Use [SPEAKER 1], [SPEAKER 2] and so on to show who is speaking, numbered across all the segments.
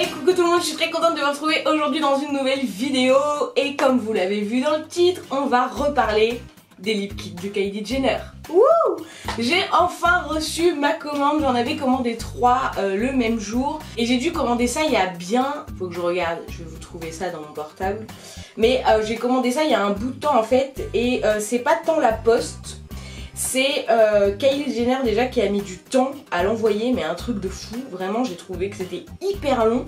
[SPEAKER 1] et coucou tout le monde, je suis très contente de vous retrouver aujourd'hui dans une nouvelle vidéo. Et comme vous l'avez vu dans le titre, on va reparler des lip kits de Kylie Jenner. J'ai enfin reçu ma commande, j'en avais commandé 3 euh, le même jour. Et j'ai dû commander ça il y a bien, faut que je regarde, je vais vous trouver ça dans mon portable, mais euh, j'ai commandé ça il y a un bout de temps en fait. Et euh, c'est pas tant la poste c'est euh, Kylie Jenner déjà qui a mis du temps à l'envoyer, mais un truc de fou. Vraiment, j'ai trouvé que c'était hyper long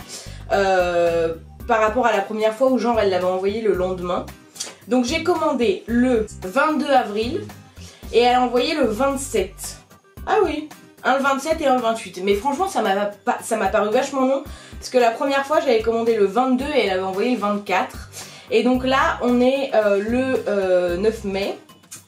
[SPEAKER 1] euh, par rapport à la première fois où genre elle l'avait envoyé le lendemain. Donc j'ai commandé le 22 avril et elle a envoyé le 27. Ah oui, un le 27 et un le 28. Mais franchement, ça m'a paru vachement long parce que la première fois j'avais commandé le 22 et elle avait envoyé le 24. Et donc là, on est euh, le 9 mai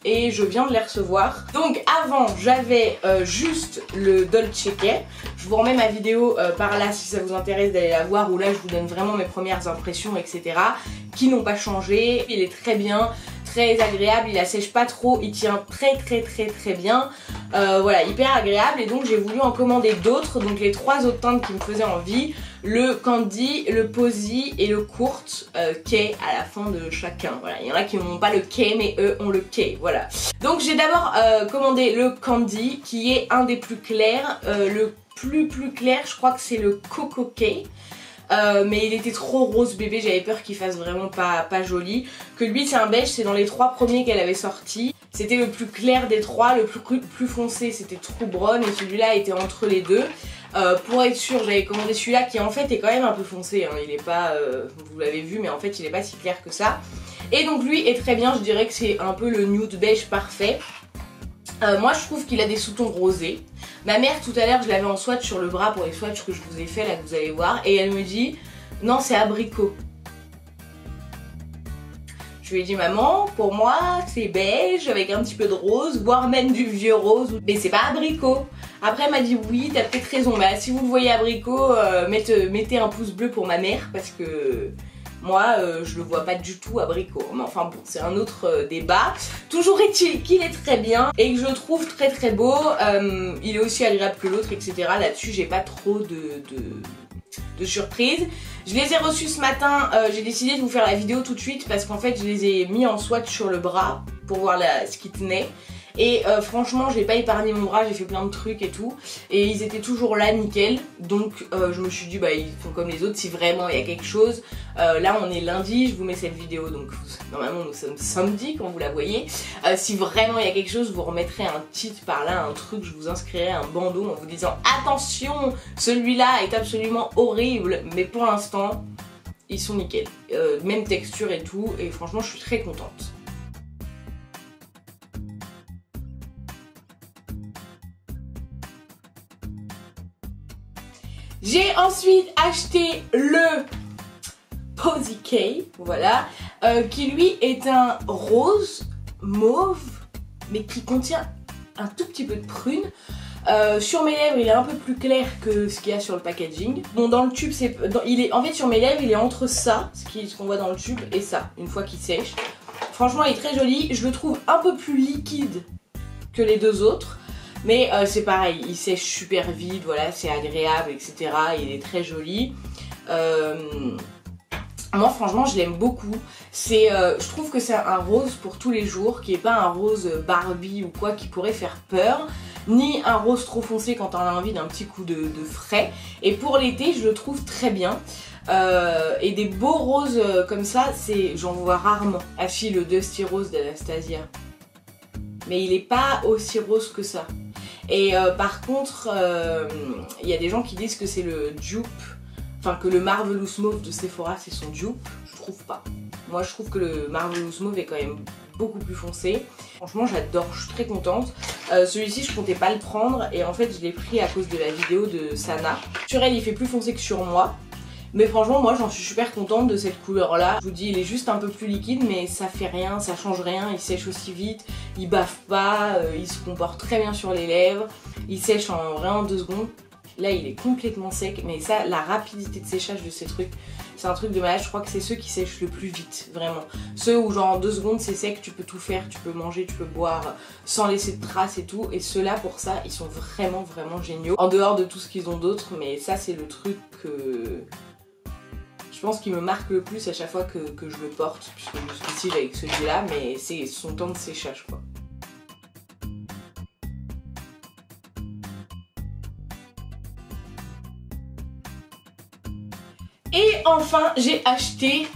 [SPEAKER 1] et je viens de les recevoir. Donc avant j'avais euh, juste le Dolce Care. Je vous remets ma vidéo euh, par là si ça vous intéresse d'aller la voir où là je vous donne vraiment mes premières impressions etc. qui n'ont pas changé. Il est très bien, très agréable, il assèche pas trop, il tient très très très très bien. Euh, voilà, hyper agréable et donc j'ai voulu en commander d'autres, donc les trois autres teintes qui me faisaient envie, le Candy, le Posy et le Court euh, K à la fin de chacun. Voilà, il y en a qui n'ont pas le K mais eux ont le K, voilà. Donc j'ai d'abord euh, commandé le Candy qui est un des plus clairs, le plus plus clair je crois que c'est le Coco K. Euh, mais il était trop rose bébé, j'avais peur qu'il fasse vraiment pas, pas joli. Que lui c'est un beige, c'est dans les trois premiers qu'elle avait sorti. C'était le plus clair des trois, le plus, plus foncé c'était True Brown et celui-là était entre les deux. Euh, pour être sûr, j'avais commandé celui-là qui en fait est quand même un peu foncé, hein. il est pas, euh, vous l'avez vu, mais en fait il est pas si clair que ça. Et donc lui est très bien, je dirais que c'est un peu le nude beige parfait. moi je trouve qu'il a des sous-tons rosés. Ma mère tout à l'heure je l'avais en swatch sur le bras pour les swatchs que je vous ai fait là que vous allez voir et elle me dit non c'est abricot. Je lui ai dit maman pour moi c'est beige avec un petit peu de rose voire même du vieux rose mais c'est pas abricot. Après elle m'a dit oui t'as peut-être raison mais si vous le voyez abricot euh, mettez un pouce bleu pour ma mère parce que moi, euh, je le vois pas du tout abricot. Mais enfin bon, c'est un autre euh, débat. Toujours est-il qu'il est très bien et que je le trouve très très beau. Il est aussi agréable que l'autre, etc. Là-dessus, j'ai pas trop de, surprises. Je les ai reçus ce matin. j'ai décidé de vous faire la vidéo tout de suite parce qu'en fait, je les ai mis en swatch sur le bras pour voir ce qui tenait. Et euh, franchement, j'ai pas épargné mon bras, j'ai fait plein de trucs et tout. Et ils étaient toujours là, nickel. Donc euh, je me suis dit, bah ils font comme les autres, si vraiment il y a quelque chose. Euh, là, on est lundi, je vous mets cette vidéo, donc normalement nous sommes samedi quand vous la voyez. si vraiment il y a quelque chose, vous remettrez un titre par là, un truc, je vous inscrirai un bandeau en vous disant, attention, celui-là est absolument horrible. Mais pour l'instant, ils sont nickel. même texture et tout, et franchement, je suis très contente. J'ai ensuite acheté le Posy K, voilà, euh, qui lui est un rose mauve, mais qui contient un tout petit peu de prune. Euh, sur mes lèvres, il est un peu plus clair que ce qu'il y a sur le packaging. Bon, dans le tube, c'est, il est, en fait, sur mes lèvres, il est entre ça, ce qu'on voit dans le tube, et ça, une fois qu'il sèche. Franchement, il est très joli. Je le trouve un peu plus liquide que les deux autres. Mais euh, c'est pareil, il sèche super vite, voilà, c'est agréable, etc. Il est très joli. Euh, moi franchement je l'aime beaucoup. Euh, je trouve que c'est un rose pour tous les jours, qui est pas un rose Barbie ou quoi qui pourrait faire peur, ni un rose trop foncé quand on a envie d'un petit coup de, frais. Et pour l'été je le trouve très bien. et des beaux roses comme ça, c'est j'en vois rarement. Afi le Dusty Rose d'Anastasia. Mais il est pas aussi rose que ça. Et euh, par contre, euh, il y a des gens qui disent que c'est le dupe, enfin que le Marvelous Mauve de Sephora c'est son dupe. Je trouve pas. Moi je trouve que le Marvelous Mauve est quand même beaucoup plus foncé. Franchement j'adore, je suis très contente. Euh, celui-ci je comptais pas le prendre et en fait je l'ai pris à cause de la vidéo de Sana. Sur elle il fait plus foncé que sur moi. Mais franchement moi j'en suis super contente de cette couleur là. Je vous dis il est juste un peu plus liquide mais ça fait rien, ça change rien, il sèche aussi vite, il baffe pas, euh, il se comporte très bien sur les lèvres, il sèche en vraiment deux secondes. Là il est complètement sec mais ça la rapidité de séchage de ces trucs c'est un truc de malade, je crois que c'est ceux qui sèchent le plus vite, vraiment. Ceux où genre en deux secondes c'est sec, tu peux tout faire, tu peux manger, tu peux boire sans laisser de traces et tout. Et ceux-là pour ça, ils sont vraiment vraiment géniaux. En dehors de tout ce qu'ils ont d'autre, mais ça c'est le truc que je pense qu'il me marque le plus à chaque fois que, je le porte, puisque jusqu'ici avec celui-là, mais c'est son temps de séchage quoi. Et enfin, j'ai acheté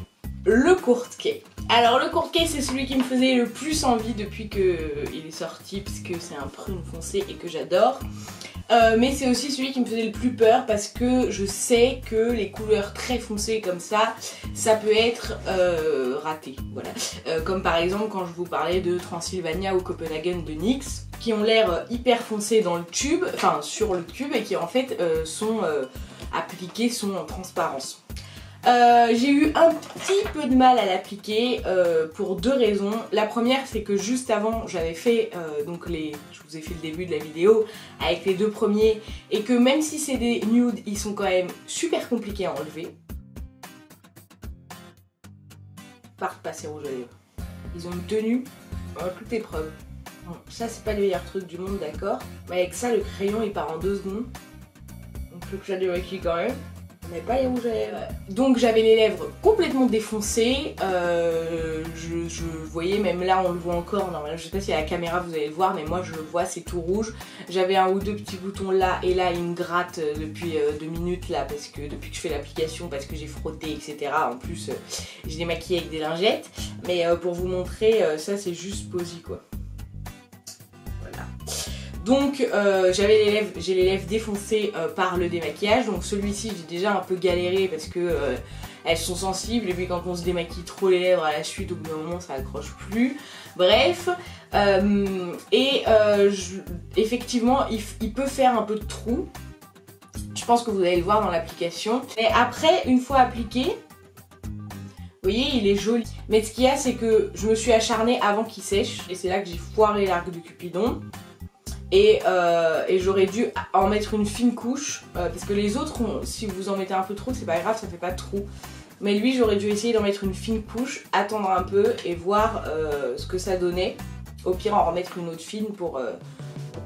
[SPEAKER 1] le court quai. Alors le court quai c'est celui qui me faisait le plus envie depuis qu'il est sorti parce que c'est un prune foncé et que j'adore. Euh, mais c'est aussi celui qui me faisait le plus peur parce que je sais que les couleurs très foncées comme ça, ça peut être euh, raté. Voilà. Euh, comme par exemple quand je vous parlais de Transylvania ou Copenhagen de NYX, qui ont l'air hyper foncés dans le tube, enfin sur le tube et qui en fait sont appliqués, sont en transparence. Euh, j'ai eu un petit peu de mal à l'appliquer euh, pour deux raisons. La première c'est que juste avant j'avais fait euh, donc les, je vous ai fait le début de la vidéo avec les deux premiers et que même si c'est des nudes ils sont quand même super compliqués à enlever. Partent passer rouge à lèvres. Ils ont une tenue en toute épreuve. Bon, ça c'est pas le meilleur truc du monde d'accord. Mais avec ça le crayon il part en deux secondes. Donc faut que j'aille quand même pas les rouges à lèvres. Donc j'avais les lèvres complètement défoncées. Euh, je, voyais, même là on le voit encore, normalement je sais pas si à la caméra vous allez le voir, mais moi je le vois, c'est tout rouge. J'avais un ou deux petits boutons là et là, il me gratte euh, depuis euh, deux minutes là, parce que depuis que je fais l'application, parce que j'ai frotté, etc. En plus, j'ai démaquillé avec des lingettes. Mais pour vous montrer, ça c'est juste posy quoi. Donc euh, j'ai les lèvres défoncées euh, par le démaquillage. Donc celui-ci j'ai déjà un peu galéré parce que euh, elles sont sensibles et puis quand on se démaquille trop les lèvres à la suite au bout d'un moment ça accroche plus. Bref, et effectivement il, il, peut faire un peu de trou. Je pense que vous allez le voir dans l'application. Et après, une fois appliqué, vous voyez, il est joli. Mais ce qu'il y a, c'est que je me suis acharnée avant qu'il sèche. Et c'est là que j'ai foiré l'arc de Cupidon. Euh, et, j'aurais dû en mettre une fine couche euh, parce que les autres, si vous en mettez un peu trop, c'est pas grave, ça fait pas de trou. Mais lui, j'aurais dû essayer d'en mettre une fine couche, attendre un peu et voir euh, ce que ça donnait. Au pire, en remettre une autre fine pour,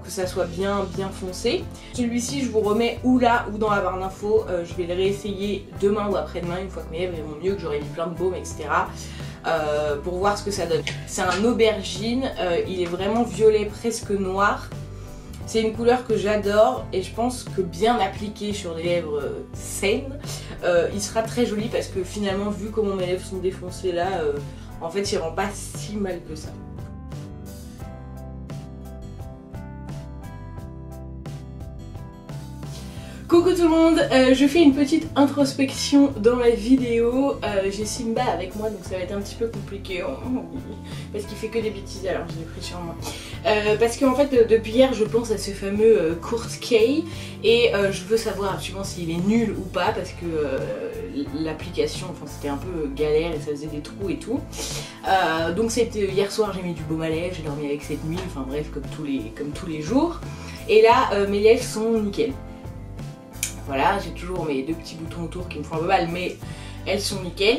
[SPEAKER 1] que ça soit bien bien foncé. Celui-ci, je vous remets ou là ou dans la barre d'infos. je vais le réessayer demain ou après-demain, une fois que mes lèvres vont mieux, que j'aurai mis plein de baume, etc. pour voir ce que ça donne. C'est un aubergine, il est vraiment violet presque noir. C'est une couleur que j'adore et je pense que bien appliqué sur des lèvres euh, saines, euh, il sera très joli parce que finalement, vu comment mes lèvres sont défoncées là, euh, en fait, il rend pas si mal que ça. Coucou tout le monde, euh, je fais une petite introspection dans ma vidéo. Euh, j'ai Simba avec moi donc ça va être un petit peu compliqué oh, parce qu'il fait que des bêtises alors j'ai pris sur moi. Euh, parce qu'en fait depuis hier je pense à ce fameux Kurt K et je veux savoir absolument s'il est nul ou pas parce que l'application enfin c'était un peu galère et ça faisait des trous et tout. donc c'était hier soir j'ai mis du baume à lèvres, j'ai dormi avec cette nuit, enfin bref comme tous les, comme tous les jours. Et là mes lèvres sont nickel. Voilà, j'ai toujours mes deux petits boutons autour qui me font un peu mal, mais elles sont nickel.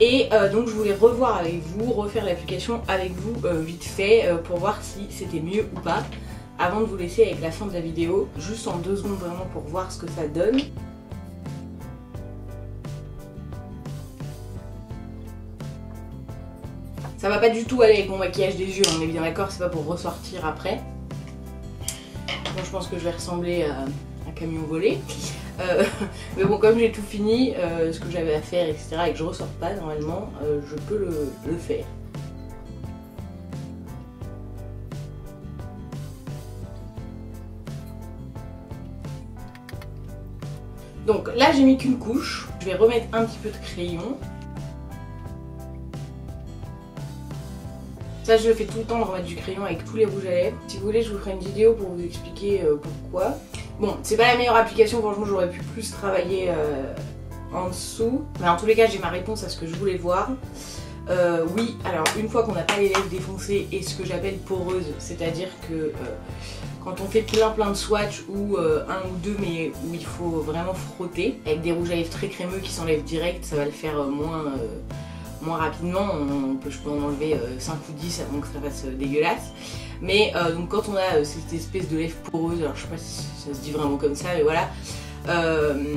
[SPEAKER 1] Et euh, donc je voulais revoir avec vous, refaire l'application avec vous euh, vite fait euh, pour voir si c'était mieux ou pas. Avant de vous laisser avec la fin de la vidéo, juste en deux secondes vraiment pour voir ce que ça donne. Ça va pas du tout aller avec mon maquillage des yeux, on est bien d'accord, c'est pas pour ressortir après. Bon, je pense que je vais ressembler à un camion volé. Euh, mais bon, comme j'ai tout fini, euh, ce que j'avais à faire, etc., et que je ressors pas normalement, euh, je peux le, faire. Donc là j'ai mis qu'une couche, je vais remettre un petit peu de crayon. Ça je le fais tout le temps de remettre du crayon avec tous les rouges à lèvres. Si vous voulez je vous ferai une vidéo pour vous expliquer pourquoi. Bon, c'est pas la meilleure application, franchement j'aurais pu plus travailler euh, en dessous. Mais en tous les cas j'ai ma réponse à ce que je voulais voir. Euh, oui, alors une fois qu'on n'a pas les lèvres défoncées et ce que j'appelle poreuse, c'est-à-dire que euh, quand on fait plein plein de swatchs ou un ou deux mais où il faut vraiment frotter, avec des rouges à lèvres très crémeux qui s'enlèvent direct, ça va le faire moins, rapidement. On je peux en enlever 5 ou 10 avant que ça fasse dégueulasse. Mais euh, donc quand on a euh, cette espèce de lèvre poreuse, alors je sais pas si ça se dit vraiment comme ça, mais voilà, euh,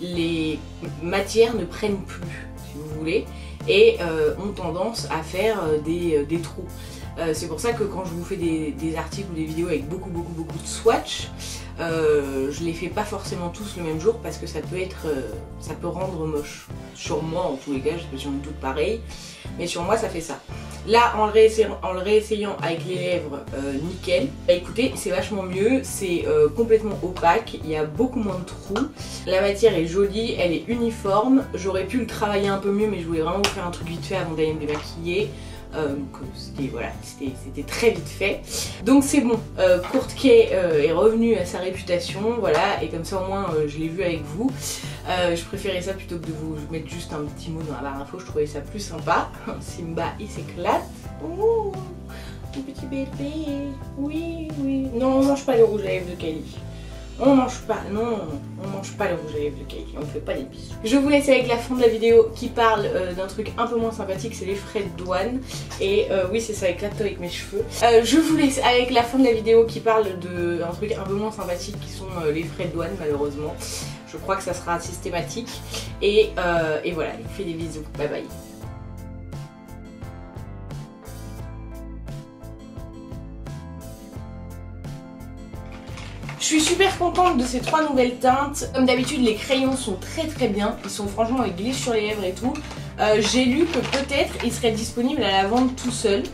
[SPEAKER 1] les matières ne prennent plus, si vous voulez, et ont tendance à faire des, des trous. c'est pour ça que quand je vous fais des, des, articles ou des vidéos avec beaucoup beaucoup beaucoup de swatch, je les fais pas forcément tous le même jour parce que ça peut être, ça peut rendre moche. Sur moi en tous les cas, je sais pas toutes pareilles, mais sur moi ça fait ça. Là, en le, réessayant, avec les lèvres, euh, nickel. Bah, écoutez, c'est vachement mieux, c'est euh, complètement opaque, il y a beaucoup moins de trous. La matière est jolie, elle est uniforme. J'aurais pu le travailler un peu mieux, mais je voulais vraiment vous faire un truc vite fait avant d'aller me démaquiller. Euh, c'était très vite fait. Donc c'est bon, euh, Kurt Kay est revenu à sa réputation, voilà, et comme ça au moins je l'ai vu avec vous. je préférais ça plutôt que de vous mettre juste un petit mot dans la barre info, je trouvais ça plus sympa. Simba il s'éclate. Mon petit bébé, oui, oui. Non, on mange pas le rouge à lèvres de Kelly. On mange pas, non, on mange pas le rouge à de cake, on fait pas des bisous. Je vous laisse avec la fin de la vidéo qui parle euh, d'un truc un peu moins sympathique, c'est les frais de douane. Et euh, oui, c'est ça, avec avec mes cheveux. Euh, je vous laisse avec la fin de la vidéo qui parle d'un truc un peu moins sympathique qui sont les frais de douane, malheureusement. Je crois que ça sera systématique. Et, et voilà, je vous fais des bisous. Bye bye. Suis super contente de ces trois nouvelles teintes. Comme d'habitude, les crayons sont très très bien. Ils sont franchement, ils glissent sur les lèvres et tout. Euh, j'ai lu que peut-être ils seraient disponibles à la vente tout seul.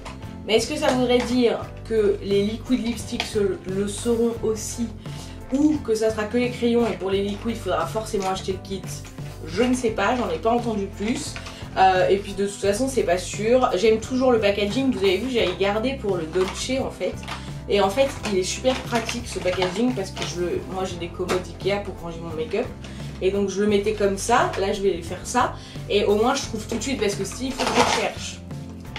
[SPEAKER 1] Mais est-ce que ça voudrait dire que les liquid lipsticks le seront aussi ou que ça sera que les crayons et pour les liquides il faudra forcément acheter le kit? Je ne sais pas, j'en ai pas entendu plus. Euh, et puis de toute façon c'est pas sûr. J'aime toujours le packaging, vous avez vu j'avais gardé pour le Dolce en fait. Et en fait, il est super pratique ce packaging parce que je moi j'ai des commodes Ikea pour ranger mon make-up. Et donc je le mettais comme ça, là je vais faire ça. Et au moins je trouve tout de suite parce que s'il faut que je cherche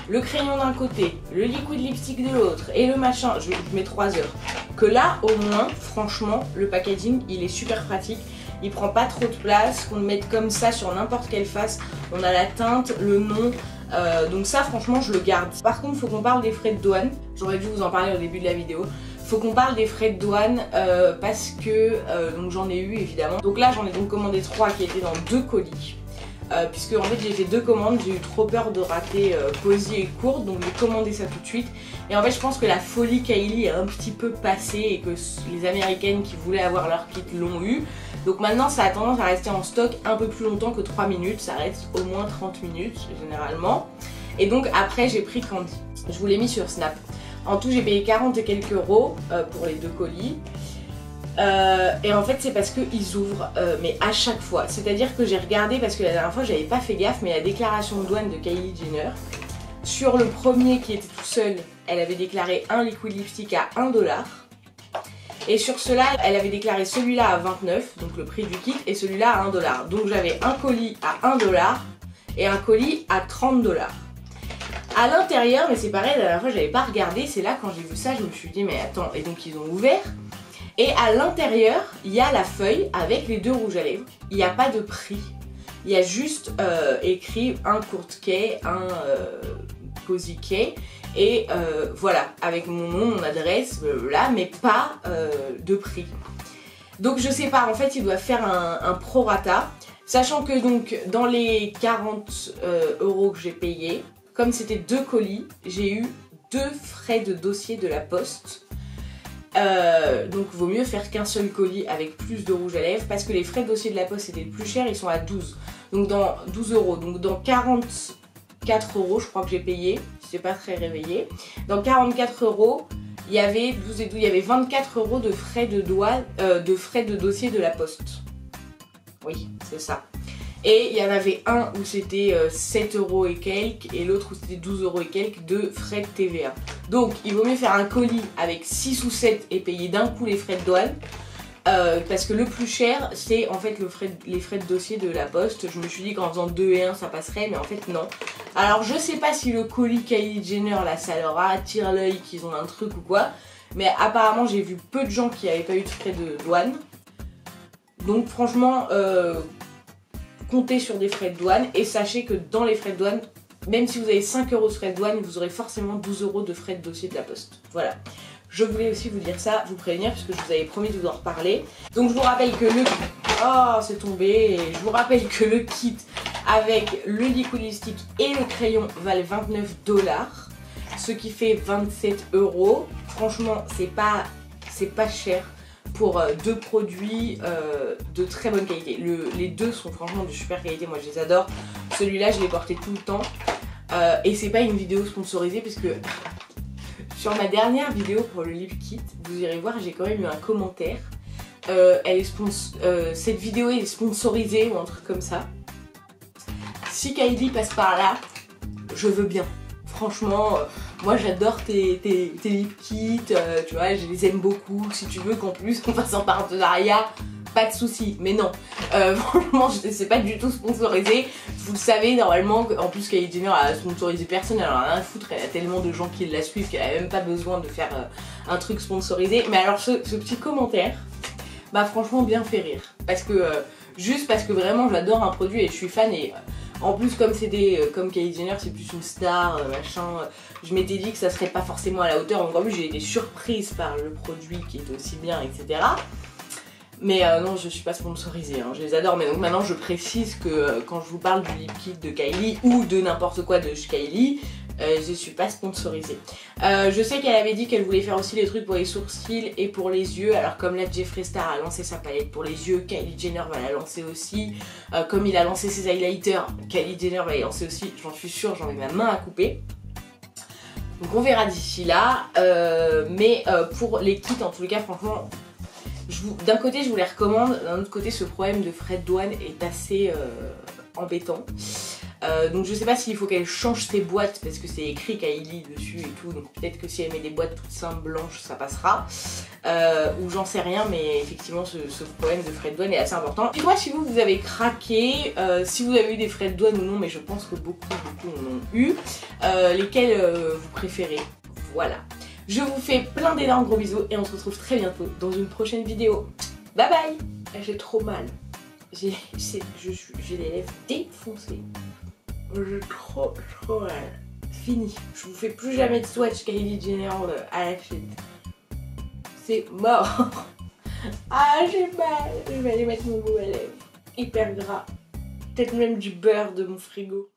[SPEAKER 1] le crayon d'un côté, le liquid lipstick de l'autre et le machin, je mets 3 heures. Que là au moins, franchement, le packaging il est super pratique. Il prend pas trop de place, qu'on le mette comme ça sur n'importe quelle face. On a la teinte, le nom, euh, donc ça franchement je le garde. Par contre faut qu'on parle des frais de douane. J'aurais dû vous en parler au début de la vidéo. Faut qu'on parle des frais de douane euh, parce que euh, donc j'en ai eu évidemment. Donc là j'en ai donc commandé trois qui étaient dans deux colis. Puisque en fait j'ai fait deux commandes, j'ai eu trop peur de rater Posy et courte donc j'ai commandé ça tout de suite. Et en fait je pense que la folie Kylie est un petit peu passée et que les américaines qui voulaient avoir leur kit l'ont eu. Donc maintenant ça a tendance à rester en stock un peu plus longtemps que 3 minutes, ça reste au moins 30 minutes généralement. Et donc après j'ai pris Candy, je vous l'ai mis sur Snap. En tout j'ai payé 40 et quelques euros euh, pour les deux colis. Euh, et en fait c'est parce qu'ils ouvrent euh, mais à chaque fois. C'est-à-dire que j'ai regardé parce que la dernière fois j'avais pas fait gaffe mais la déclaration de douane de Kylie Jenner sur le premier qui était tout seul elle avait déclaré un liquid lipstick à 1 dollar et sur cela, elle avait déclaré celui-là à 29, donc le prix du kit, et celui-là à 1 dollar. Donc j'avais un colis à 1 dollar et un colis à 30 dollars. À l'intérieur, mais c'est pareil, la dernière fois j'avais pas regardé, c'est là quand j'ai vu ça, je me suis dit mais attends, et donc ils ont ouvert. Et à l'intérieur, il y a la feuille avec les deux rouges à lèvres. Il n'y a pas de prix. Il y a juste euh, écrit un court quai, un euh, posy quai et euh, voilà, avec mon nom, mon adresse, euh, là, mais pas de prix. Donc je sais pas, en fait, il doit faire un, un prorata. Sachant que donc dans les 40 euros que j'ai payé, comme c'était deux colis, j'ai eu deux frais de dossier de la poste. Donc vaut mieux faire qu'un seul colis avec plus de rouge à lèvres parce que les frais de dossier de la poste étaient le plus chers, ils sont à 12. Donc dans 12 euros. Donc dans 44 euros, je crois que j'ai payé j'étais pas très réveillée. Dans 44 euros, il y avait 12 et 12, il y avait 24 euros de frais de euh, de frais de dossier de la poste. Oui, c'est ça. Et il y en avait un où c'était 7 euh, euros et quelques et l'autre où c'était 12 euros et quelques de frais de TVA. Donc il vaut mieux faire un colis avec 6 ou 7 et payer d'un coup les frais de douane euh, parce que le plus cher, c'est en fait les frais de dossier de la poste. Je me suis dit qu'en faisant 2 et 1, ça passerait, mais en fait, non. Alors, je sais pas si le colis Kylie Jenner, là, ça leur attire l'œil qu'ils ont un truc ou quoi. Mais apparemment, j'ai vu peu de gens qui n'avaient pas eu de frais de douane. Donc, franchement, euh, comptez sur des frais de douane. Et sachez que dans les frais de douane, même si vous avez 5 euros de frais de douane, vous aurez forcément 12 euros de frais de dossier de la poste. Voilà. Je voulais aussi vous dire ça, vous prévenir, puisque je vous avais promis de vous en reparler. Donc je vous rappelle que le Oh, c'est tombé. je vous rappelle que le kit avec le liquid stick et le crayon valent 29 dollars. Ce qui fait 27 euros. Franchement, c'est pas, pas cher pour euh, deux produits euh, de très bonne qualité. les deux sont franchement de super qualité, moi je les adore. Celui-là, je l'ai porté tout le temps. Euh, et c'est pas une vidéo sponsorisée puisque sur ma dernière vidéo pour le lip kit, vous irez voir, j'ai quand même eu un commentaire. elle est cette vidéo est sponsorisée ou un truc comme ça. Si Kylie passe par là, je veux bien. Franchement, moi j'adore tes, tes, lip kits, euh, tu vois, je les aime beaucoup. Si tu veux qu'en plus on fasse un partenariat, pas de souci. Mais non, euh, franchement, c'est pas du tout sponsorisé. Vous le savez, normalement, en plus Kylie Jenner a sponsorisé personne, alors rien à foutre, elle a tellement de gens qui la suivent qu'elle a même pas besoin de faire euh, un truc sponsorisé. Mais alors ce, petit commentaire, bah franchement bien fait rire. Parce que, juste parce que vraiment j'adore un produit et je suis fan et en plus, comme c'est des, euh, comme Kylie Jenner, c'est plus une star, euh, machin, euh, je m'étais dit que ça serait pas forcément à la hauteur. En plus, j'ai été surprise par le produit qui est aussi bien, etc. Mais non, je suis pas sponsorisée, hein, je les adore. Mais donc maintenant, je précise que quand je vous parle du lip kit de Kylie ou de n'importe quoi de Kylie, euh, je suis pas sponsorisée. Euh, je sais qu'elle avait dit qu'elle voulait faire aussi les trucs pour les sourcils et pour les yeux. Alors comme là Jeffree Star a lancé sa palette pour les yeux, Kylie Jenner va la lancer aussi. Euh, comme il a lancé ses highlighters, Kylie Jenner va les lancer aussi. J'en suis sûre, j'en ai ma main à couper. Donc on verra d'ici là. mais pour les kits, en les cas, franchement, d'un côté je vous les recommande, d'un autre côté ce problème de frais de douane est assez embêtant. Euh, donc je sais pas s'il faut qu'elle change ses boîtes parce que c'est écrit Kylie dessus et tout. Donc peut-être que si elle met des boîtes toutes simples blanches, ça passera. Euh, ou j'en sais rien, mais effectivement ce, problème de frais de douane est assez important. Et moi si vous, vous avez craqué, euh, si vous avez eu des frais de douane ou non, mais je pense que beaucoup, beaucoup en ont eu, lesquels vous préférez? Voilà. Je vous fais plein d'énormes gros bisous et on se retrouve très bientôt dans une prochaine vidéo. Bye bye J'ai trop mal. J'ai les lèvres défoncées. J'ai trop trop mal. Fini. Je vous fais plus jamais de swatch Kylie Jenner à la suite. C'est mort. ah j'ai mal. Je vais aller mettre mon goût à lèvres. Hyper gras. Peut-être même du beurre de mon frigo.